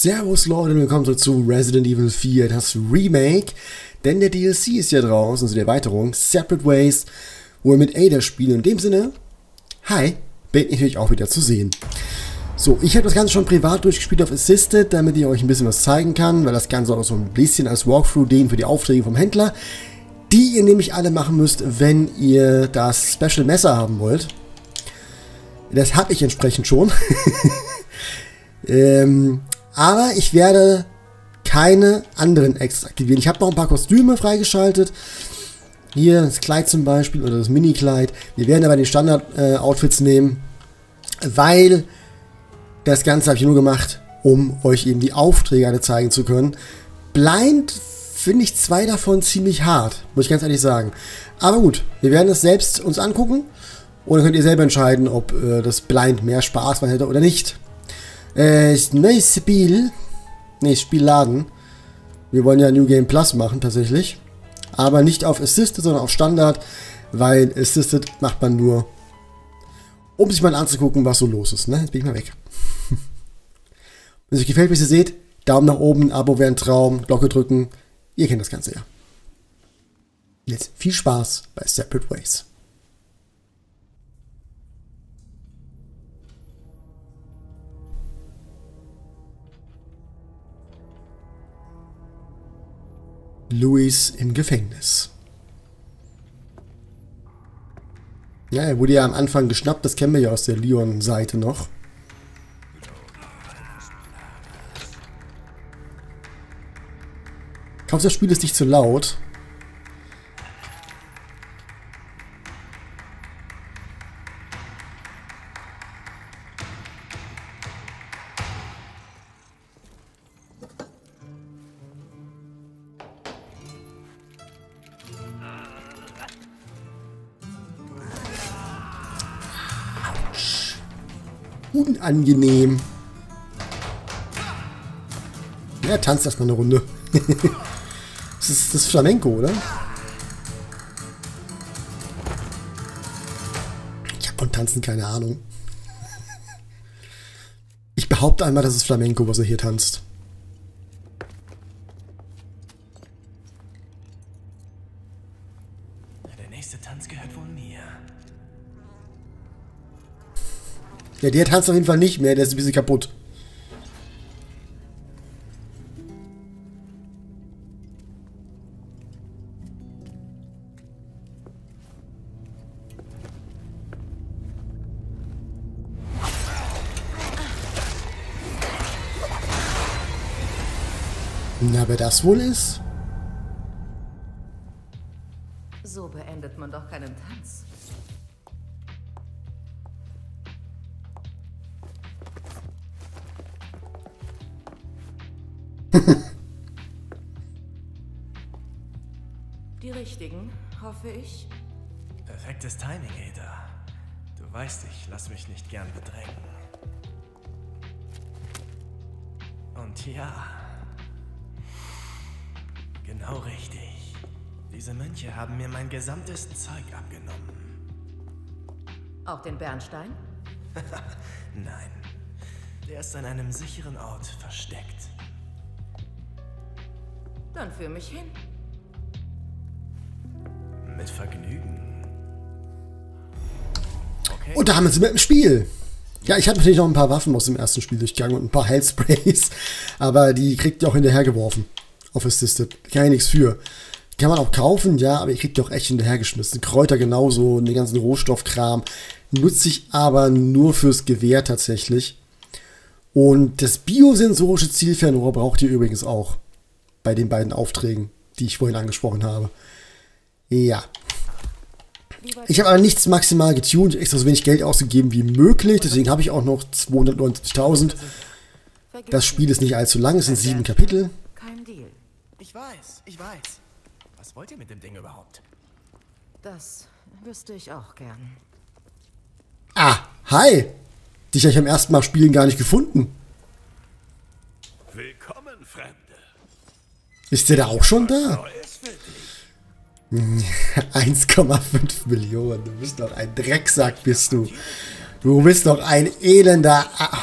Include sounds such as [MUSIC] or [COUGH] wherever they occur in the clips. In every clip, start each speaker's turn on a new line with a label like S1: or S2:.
S1: Servus Leute und willkommen zurück zu Resident Evil 4, das Remake. Denn der DLC ist ja draußen, also die Erweiterung, Separate Ways, wo wir mit Ada spielen. In dem Sinne, hi, bin ich natürlich auch wieder zu sehen. So, ich habe das Ganze schon privat durchgespielt auf Assisted, damit ich euch ein bisschen was zeigen kann, weil das Ganze auch so ein bisschen als Walkthrough dient für die Aufträge vom Händler, die ihr nämlich alle machen müsst, wenn ihr das Special Messer haben wollt. Das habe ich entsprechend schon. [LAUGHS] ähm, aber ich werde keine anderen Extras aktivieren. Ich habe noch ein paar Kostüme freigeschaltet. Hier das Kleid zum Beispiel oder das Mini-Kleid. Wir werden aber die Standard-Outfits äh, nehmen, weil das Ganze habe ich nur gemacht, um euch eben die Aufträge alle zeigen zu können. Blind finde ich zwei davon ziemlich hart, muss ich ganz ehrlich sagen. Aber gut, wir werden es selbst uns angucken und dann könnt ihr selber entscheiden, ob äh, das Blind mehr Spaß hätte oder nicht. Äh, neues Spiel. Ne, Spielladen. Wir wollen ja New Game Plus machen, tatsächlich. Aber nicht auf Assisted, sondern auf Standard, weil Assisted macht man nur, um sich mal anzugucken, was so los ist. Ne? Jetzt bin ich mal weg. [LAUGHS] Wenn es euch gefällt, wie ihr seht, Daumen nach oben, Abo wäre ein Traum, Glocke drücken. Ihr kennt das Ganze ja. Jetzt viel Spaß bei Separate Ways. Louis im Gefängnis. Ja, er wurde ja am Anfang geschnappt, das kennen wir ja aus der Leon-Seite noch. Ich hoffe, das Spiel ist nicht zu laut. Unangenehm. Ja, tanzt erstmal eine Runde. [LAUGHS] das ist das Flamenco, oder? Ich habe von Tanzen keine Ahnung. Ich behaupte einmal, das ist Flamenco, was er hier tanzt. Ja, der tanzt auf jeden Fall nicht mehr, der ist ein bisschen kaputt. Na, wer das wohl ist?
S2: So beendet man doch keinen Tanz. [LAUGHS] Die richtigen, hoffe ich.
S3: Perfektes Timing, Ada. Du weißt, ich lass mich nicht gern bedrängen. Und ja, genau richtig. Diese Mönche haben mir mein gesamtes Zeug abgenommen.
S2: Auch den Bernstein? [LAUGHS]
S3: Nein, der ist an einem sicheren Ort versteckt.
S2: Dann führ mich hin.
S3: Mit Vergnügen. Okay.
S1: Und damit sind wir im Spiel. Ja, ich habe natürlich noch ein paar Waffen aus dem ersten Spiel durchgegangen und ein paar Health-Sprays. [LAUGHS] Aber die kriegt ihr auch hinterhergeworfen. Auf Assisted. Kann ich nichts für. Kann man auch kaufen, ja, aber ihr kriegt die auch echt hinterhergeschmissen. Kräuter genauso, den ganzen Rohstoffkram. Nutze ich aber nur fürs Gewehr tatsächlich. Und das biosensorische Zielfernrohr braucht ihr übrigens auch. Bei den beiden Aufträgen, die ich vorhin angesprochen habe. Ja. Ich habe aber nichts maximal getuned, extra so wenig Geld ausgegeben wie möglich, deswegen habe ich auch noch 279.000. Das Spiel ist nicht allzu lang, es sind sieben Kapitel.
S2: Kein Deal.
S3: Ich weiß, ich weiß. Was wollt ihr mit dem Ding überhaupt?
S2: Das wüsste ich auch gern.
S1: Ah, hi! Dich habe ich am ersten Mal spielen gar nicht gefunden.
S4: Willkommen, Fremde.
S1: Ist der da auch schon da?
S4: Neues für dich.
S1: 1,5 Millionen. Du bist doch ein Drecksack, bist du. Du bist doch ein elender... Ah.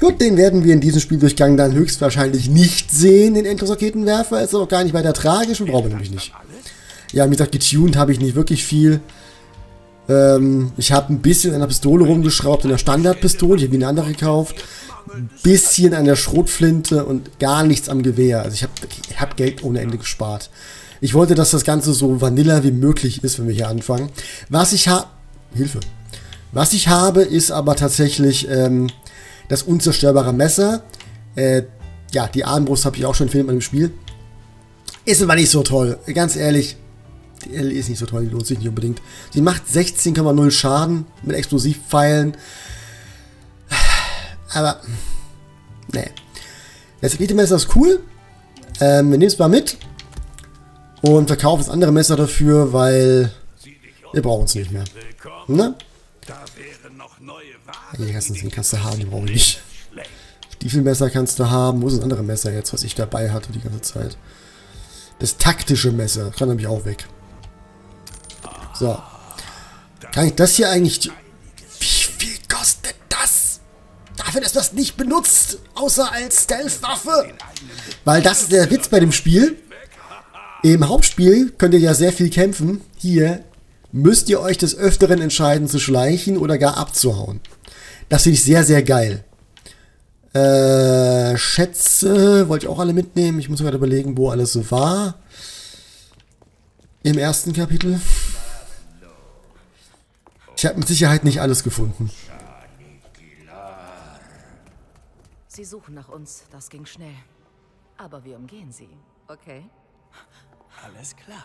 S1: Gut, den werden wir in diesem Spieldurchgang dann höchstwahrscheinlich nicht sehen, den Endlos-Raketenwerfer. Ist auch gar nicht weiter tragisch und brauchen wir nämlich nicht. Ja, wie gesagt, getuned habe ich nicht wirklich viel. Ähm, ich habe ein bisschen an der Pistole rumgeschraubt, in der Standardpistole. Ich habe eine andere gekauft. Ein bisschen an der Schrotflinte und gar nichts am Gewehr. Also ich habe ich hab Geld ohne Ende gespart. Ich wollte, dass das Ganze so vanilla wie möglich ist, wenn wir hier anfangen. Was ich habe... Hilfe. Was ich habe, ist aber tatsächlich ähm, das unzerstörbare Messer. Äh, ja, die Armbrust habe ich auch schon in dem Spiel. Ist aber nicht so toll. Ganz ehrlich, die L ist nicht so toll, die lohnt sich nicht unbedingt. Sie macht 16,0 Schaden mit Explosivpfeilen. Aber, nee. Das Elite-Messer ist cool. Ähm, wir nehmen es mal mit. Und verkaufen das andere Messer dafür, weil wir brauchen es nicht mehr. Ne? Die ganzen die kannst du haben, die brauche ich nicht. Stiefelmesser kannst du haben. Wo ist das andere Messer jetzt, was ich dabei hatte die ganze Zeit? Das taktische Messer. Kann nämlich auch weg. So. Kann ich das hier eigentlich... Dafür, dass das nicht benutzt, außer als Stealth-Waffe. Weil das ist der Witz bei dem Spiel. Im Hauptspiel könnt ihr ja sehr viel kämpfen. Hier müsst ihr euch des Öfteren entscheiden zu schleichen oder gar abzuhauen. Das finde ich sehr, sehr geil. Äh, Schätze wollte ich auch alle mitnehmen. Ich muss gerade überlegen, wo alles so war. Im ersten Kapitel. Ich habe mit Sicherheit nicht alles gefunden.
S2: Sie suchen nach uns, das ging schnell. Aber wir umgehen sie, okay?
S3: Alles klar.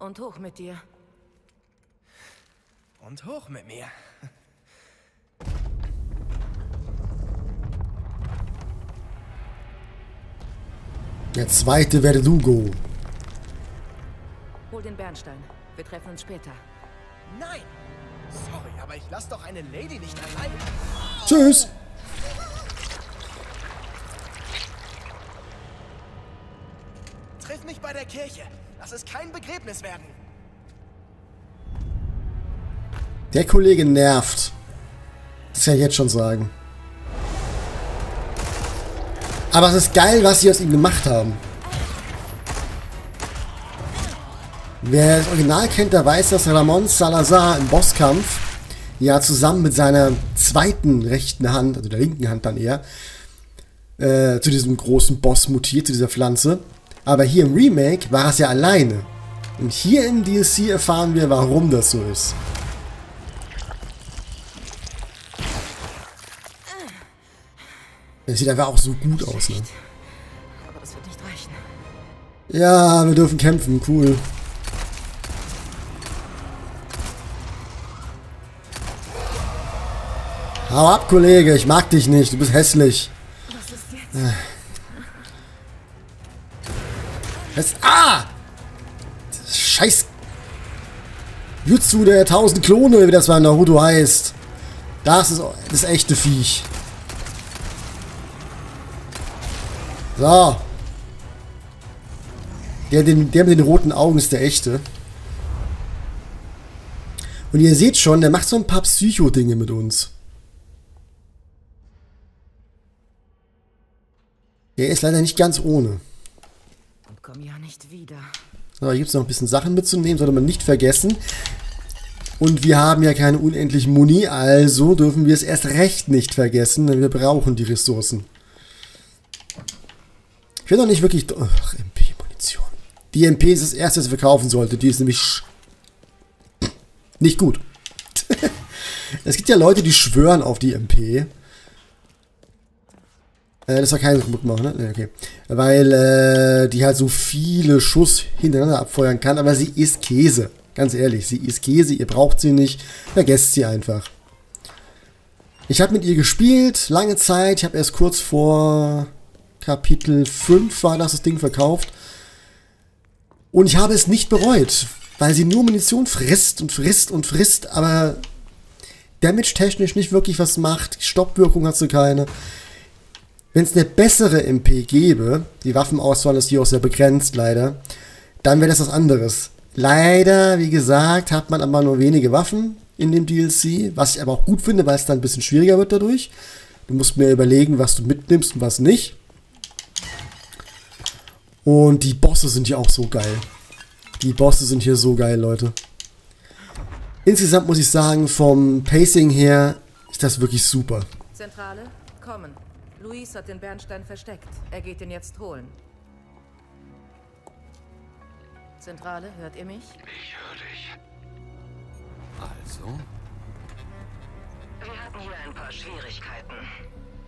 S2: Und hoch mit dir.
S3: Und hoch mit mir.
S1: Der zweite Verdugo.
S2: Hol den Bernstein. Wir treffen uns später.
S3: Nein! Sorry, aber ich lass doch eine Lady nicht allein.
S1: Tschüss.
S3: Triff mich bei der Kirche. Lass es kein Begräbnis werden.
S1: Der Kollege nervt. Das kann ich jetzt schon sagen. Aber es ist geil, was sie aus ihm gemacht haben. Wer das Original kennt, der weiß, dass Ramon Salazar im Bosskampf ja zusammen mit seiner zweiten rechten Hand, also der linken Hand dann eher, äh, zu diesem großen Boss mutiert, zu dieser Pflanze. Aber hier im Remake war es ja alleine. Und hier im DLC erfahren wir, warum das so ist. Das sieht einfach auch so gut aus, ne?
S2: Aber das wird nicht reichen.
S1: Ja, wir dürfen kämpfen, cool. Hau ab, Kollege, ich mag dich nicht, du bist hässlich.
S2: Was ist jetzt?
S1: Das, ah! Scheiß Jutsu der tausend Klone, wie das bei Naruto heißt. Das ist das echte Viech. So. Der, den, der mit den roten Augen ist der echte. Und ihr seht schon, der macht so ein paar Psycho-Dinge mit uns. Der ist leider nicht ganz ohne.
S2: Und komm ja nicht wieder.
S1: So, hier gibt es noch ein bisschen Sachen mitzunehmen, sollte man nicht vergessen. Und wir haben ja keine unendlichen Muni, also dürfen wir es erst recht nicht vergessen, denn wir brauchen die Ressourcen. Ich will noch nicht wirklich... Ach, MP-Munition. Die MP ist das erste, was wir kaufen sollten. Die ist nämlich nicht gut. [LAUGHS] es gibt ja Leute, die schwören auf die MP. Äh, das war keine kaputt machen, ne? Okay. Weil äh, die halt so viele Schuss hintereinander abfeuern kann, aber sie ist Käse. Ganz ehrlich, sie ist Käse, ihr braucht sie nicht. Vergesst sie einfach. Ich habe mit ihr gespielt, lange Zeit. Ich habe erst kurz vor Kapitel 5 war das, das Ding verkauft. Und ich habe es nicht bereut, weil sie nur Munition frisst und frisst und frisst, aber damage-technisch nicht wirklich was macht. Stoppwirkung hat sie keine. Wenn es eine bessere MP gäbe, die Waffenauswahl ist hier auch sehr begrenzt leider, dann wäre das was anderes. Leider, wie gesagt, hat man aber nur wenige Waffen in dem DLC, was ich aber auch gut finde, weil es dann ein bisschen schwieriger wird dadurch. Du musst mir überlegen, was du mitnimmst und was nicht. Und die Bosse sind hier auch so geil. Die Bosse sind hier so geil, Leute. Insgesamt muss ich sagen, vom Pacing her ist das wirklich super.
S2: Zentrale, kommen. Luis hat den Bernstein versteckt. Er geht ihn jetzt holen. Zentrale, hört ihr mich?
S4: Ich höre dich.
S5: Also?
S6: Wir hatten hier ein paar Schwierigkeiten.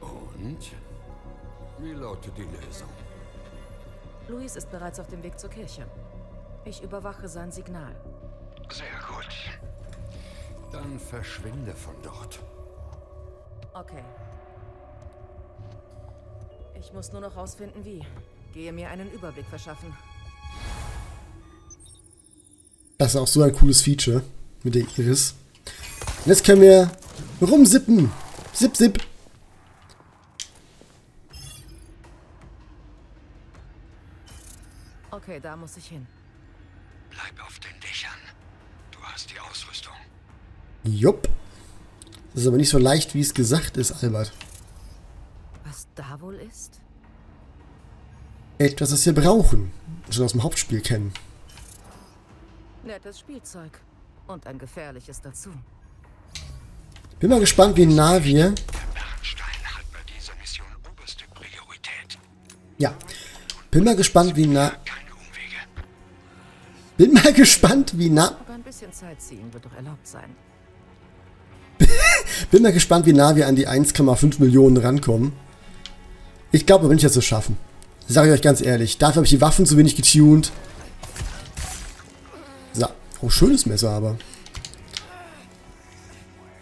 S5: Und? Wie lautet die Lösung?
S2: Luis ist bereits auf dem Weg zur Kirche. Ich überwache sein Signal.
S4: Sehr gut.
S5: Dann verschwinde von dort.
S2: Okay. Ich muss nur noch rausfinden, wie. Gehe mir einen Überblick verschaffen.
S1: Das ist auch so ein cooles Feature mit der Iris. Und jetzt können wir rumsippen. Zip, zip.
S2: Okay, da muss ich hin.
S4: Bleib auf den Dächern. Du hast die Ausrüstung.
S1: Jupp. Das ist aber nicht so leicht, wie es gesagt ist, Albert.
S2: Was da wohl ist?
S1: Etwas, das wir brauchen. Und Schon aus dem Hauptspiel kennen.
S2: Nettes Spielzeug. Und ein gefährliches dazu.
S1: Bin mal gespannt, wie nah wir...
S4: Der Bernstein hat bei dieser Mission oberste Priorität.
S1: Ja. Bin mal gespannt, wie nah... Bin mal gespannt, wie nah...
S2: Aber ein bisschen Zeit ziehen wird doch erlaubt sein. [LAUGHS]
S1: Bin mal gespannt, wie nah wir an die 1,5 Millionen rankommen. Ich glaube, wir werden es so schaffen. Sage ich euch ganz ehrlich. Dafür habe ich die Waffen zu wenig getuned. So. Oh, schönes Messer aber.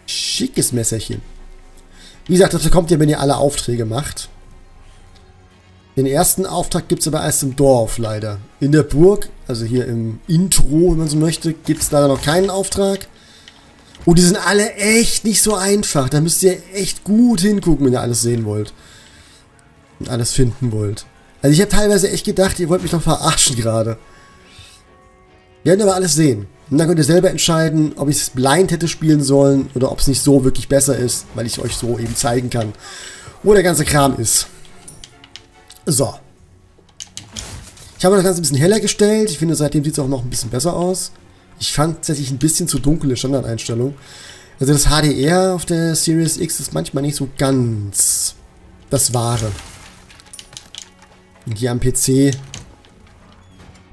S1: Schickes Messerchen. Wie gesagt, das bekommt ihr, wenn ihr alle Aufträge macht. Den ersten Auftrag gibt es aber erst im Dorf, leider. In der Burg, also hier im Intro, wenn man so möchte, gibt es leider noch keinen Auftrag. Und die sind alle echt nicht so einfach. Da müsst ihr echt gut hingucken, wenn ihr alles sehen wollt. Und alles finden wollt. Also ich habe teilweise echt gedacht, ihr wollt mich doch verarschen gerade. Wir werden aber alles sehen. Und dann könnt ihr selber entscheiden, ob ich es blind hätte spielen sollen oder ob es nicht so wirklich besser ist, weil ich euch so eben zeigen kann, wo der ganze Kram ist. So. Ich habe das Ganze ein bisschen heller gestellt. Ich finde, seitdem sieht es auch noch ein bisschen besser aus. Ich fand tatsächlich ein bisschen zu dunkle Standardeinstellung. Also das HDR auf der Series X ist manchmal nicht so ganz das Wahre. Und hier am PC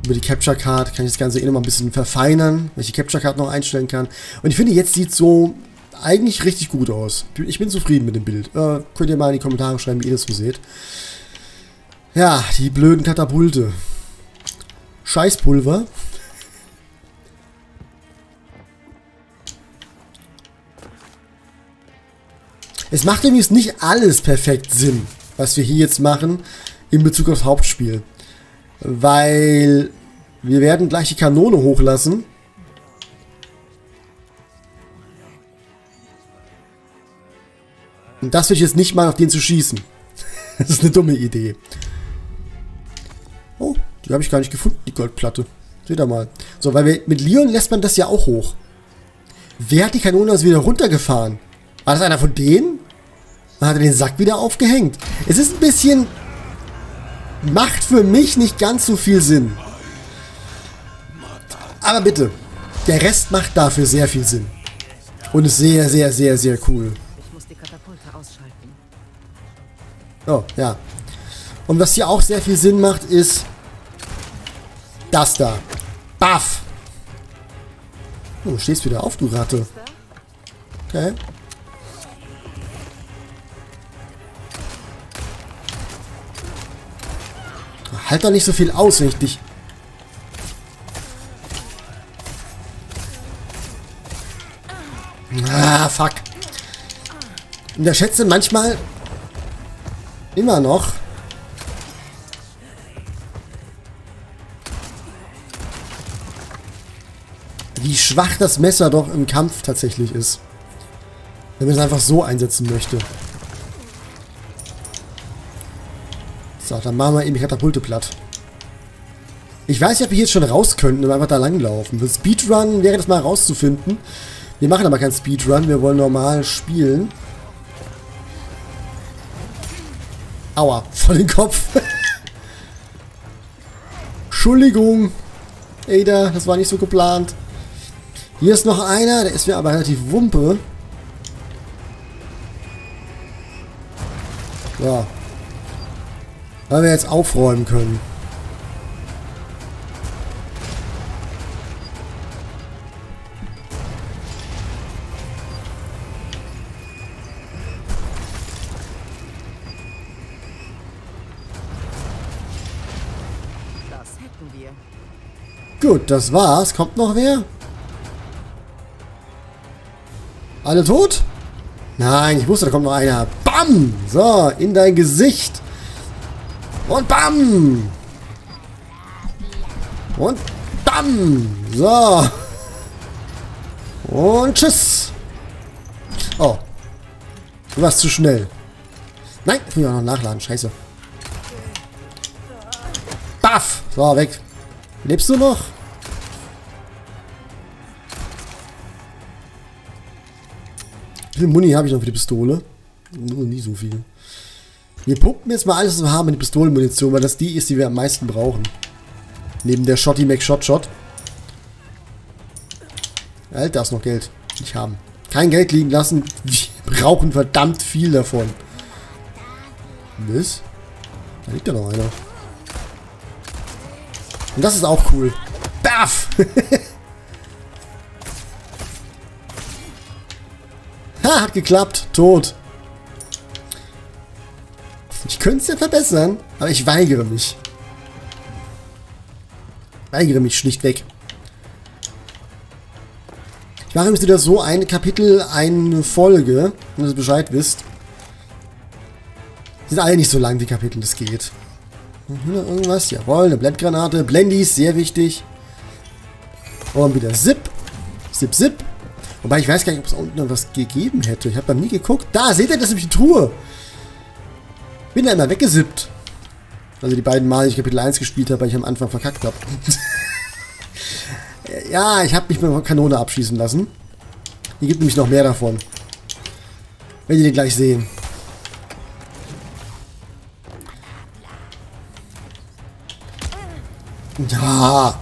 S1: über die Capture Card kann ich das Ganze eh noch mal ein bisschen verfeinern, die Capture Card noch einstellen kann. Und ich finde, jetzt sieht so eigentlich richtig gut aus. Ich bin zufrieden mit dem Bild. Äh, könnt ihr mal in die Kommentare schreiben, wie ihr das so seht. Ja, die blöden Katapulte. Scheißpulver. Es macht übrigens nicht alles perfekt Sinn, was wir hier jetzt machen in Bezug aufs Hauptspiel. Weil wir werden gleich die Kanone hochlassen. Und das will ich jetzt nicht mal auf den zu schießen. [LAUGHS] Das ist eine dumme Idee. Die habe ich gar nicht gefunden, die Goldplatte. Seht ihr mal. So, weil wir, mit Leon lässt man das ja auch hoch. Wer hat die Kanone also wieder runtergefahren? War das einer von denen? Dann hat er den Sack wieder aufgehängt. Es ist ein bisschen... Macht für mich nicht ganz so viel Sinn. Aber bitte, der Rest macht dafür sehr viel Sinn. Und ist sehr, sehr, sehr, sehr cool. Oh, ja. Und was hier auch sehr viel Sinn macht, ist das da. Baff. Oh, du stehst wieder auf, du Ratte. Okay. Halt doch nicht so viel aus, wenn ich dich... Ah, fuck. Unterschätze manchmal immer noch. Schwach das Messer doch im Kampf tatsächlich ist. Wenn man es einfach so einsetzen möchte. So, dann machen wir eben die Katapulte platt. Ich weiß nicht, ob wir jetzt schon raus könnten und einfach da langlaufen. Für Speedrun wäre das mal rauszufinden. Wir machen aber keinen Speedrun, wir wollen normal spielen. Aua, voll den Kopf. [LAUGHS] Entschuldigung. Ada, das war nicht so geplant. Hier ist noch einer, der ist mir aber relativ wumpe. So. Weil wir jetzt aufräumen können.
S2: Das hätten wir.
S1: Gut, das war's. Kommt noch wer? Alle tot? Nein, ich wusste, da kommt noch einer. Bam! So, in dein Gesicht. Und bam! Und bam! So. Und tschüss. Oh. Du warst zu schnell. Nein, ich will auch noch nachladen. Scheiße. Baff! So, weg. Lebst du noch? Viel Muni habe ich noch für die Pistole? Nur nie so viel. Wir pumpen jetzt mal alles, was wir haben in die Pistolenmunition, weil das die ist, die wir am meisten brauchen. Neben der Shotty Mac Shot Shot. Alter, ist noch Geld. Nicht haben. Kein Geld liegen lassen. Wir brauchen verdammt viel davon. Was? Da liegt ja noch einer. Und das ist auch cool. Baff! [LAUGHS] ha, hat geklappt. Tot. Ich könnte es ja verbessern, aber ich weigere mich. Weigere mich schlichtweg. Ich mache jetzt wieder so ein Kapitel, eine Folge, wenn ihr Bescheid wisst. Sind alle nicht so lang, die Kapitel das geht. Noch irgendwas? Jawohl, eine Blendgranate. Blendys, sehr wichtig. Und wieder Zip. Zip, Zip. Wobei ich weiß gar nicht, ob es unten noch was gegeben hätte. Ich habe da nie geguckt. Da, seht ihr, das ist nämlich die Truhe. Bin da immer weggesippt. Also die beiden Mal, die ich Kapitel 1 gespielt habe, weil ich am Anfang verkackt habe. [LAUGHS] ja, ich habe mich mit einer Kanone abschießen lassen. Hier gibt nämlich noch mehr davon. Werdet ihr gleich sehen. Ja.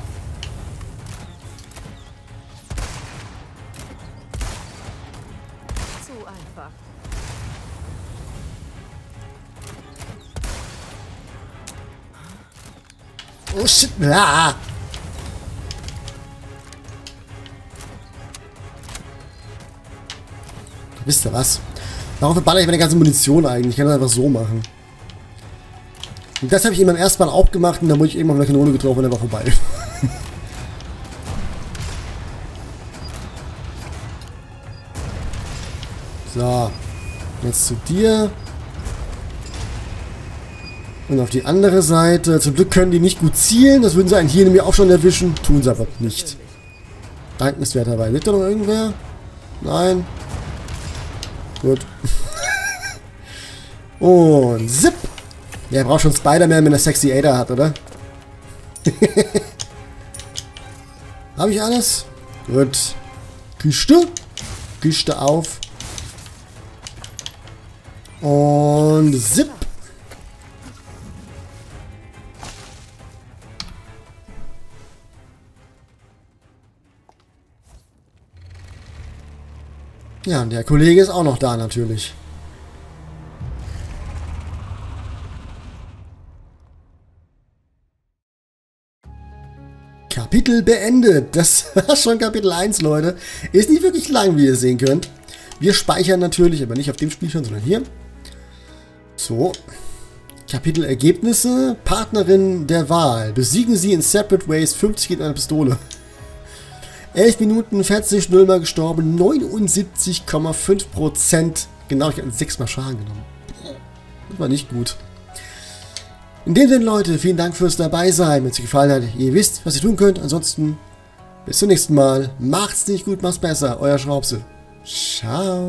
S1: Shit. Ah. Wisst ihr was? Warum verballer ich meine ganze Munition eigentlich? Ich kann das einfach so machen. Und das habe ich eben beim ersten Mal auch gemacht und dann wurde ich eben auf eine Kanone getroffen und dann war vorbei. [LAUGHS] so. Jetzt zu dir. Und auf die andere Seite. Zum Glück können die nicht gut zielen. Das würden sie einen hier nämlich auch schon erwischen. Tun sie aber nicht. Dankenswerterweise. Lebt da noch irgendwer? Nein. Gut. [LAUGHS] Und zip. Wer braucht schon Spider-Man, wenn er Sexy Ada hat, oder? [LAUGHS] Habe ich alles? Gut. Kiste. Kiste auf. Und zip. Ja, und der Kollege ist auch noch da natürlich. Kapitel beendet. Das [LAUGHS] war schon Kapitel 1, Leute. Ist nicht wirklich lang, wie ihr sehen könnt. Wir speichern natürlich, aber nicht auf dem Spielstand, sondern hier. So. Kapitelergebnisse. Partnerin der Wahl. Besiegen Sie in Separate Ways 50 gegen eine Pistole. 11 Minuten, 40, 0 mal gestorben, 79,5%. Genau, ich habe 6 mal Schaden genommen. Das war nicht gut. In dem Sinne, Leute, vielen Dank fürs dabei sein. Wenn es euch gefallen hat, ihr wisst, was ihr tun könnt. Ansonsten, bis zum nächsten Mal. Macht's nicht gut, macht's besser. Euer Schraubse. Ciao.